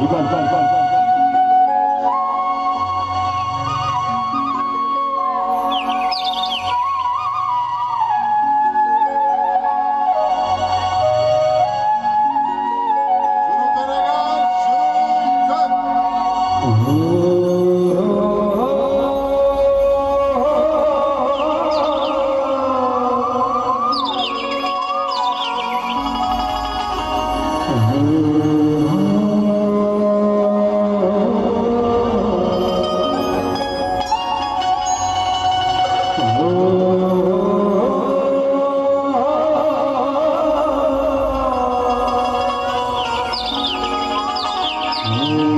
你过来你过 Oh.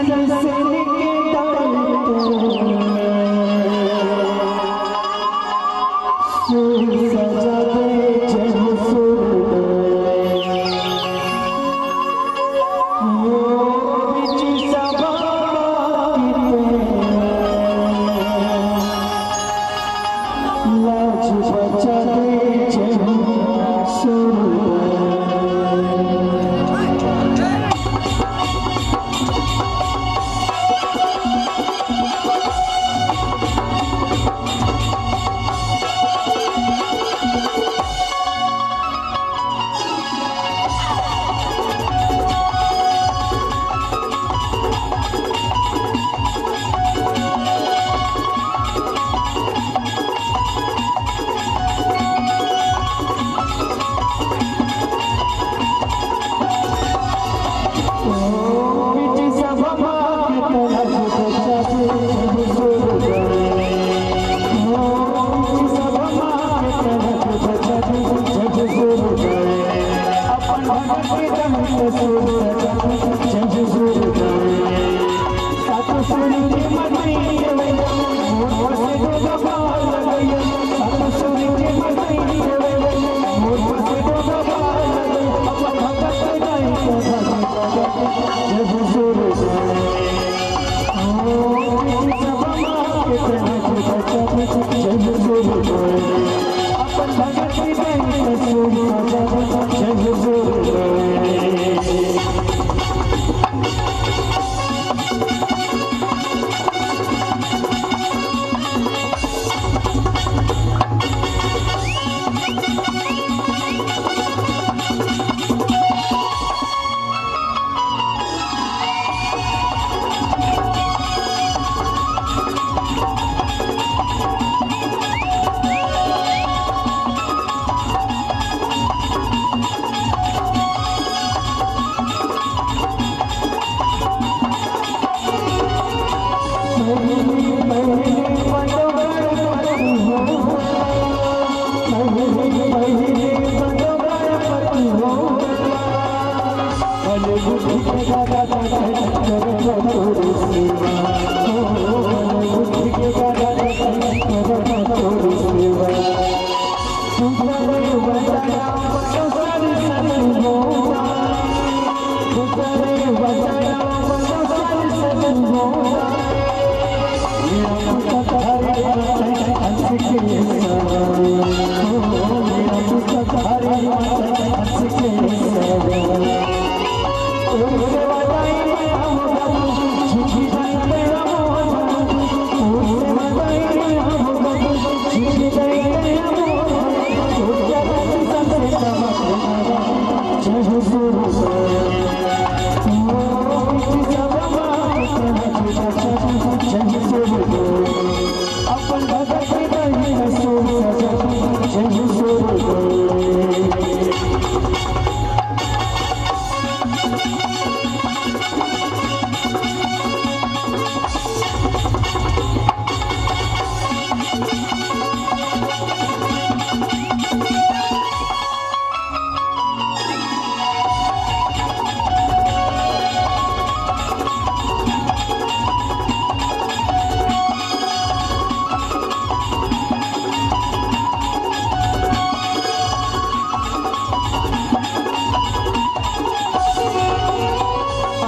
I'm not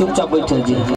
चुपचाप बैठे जी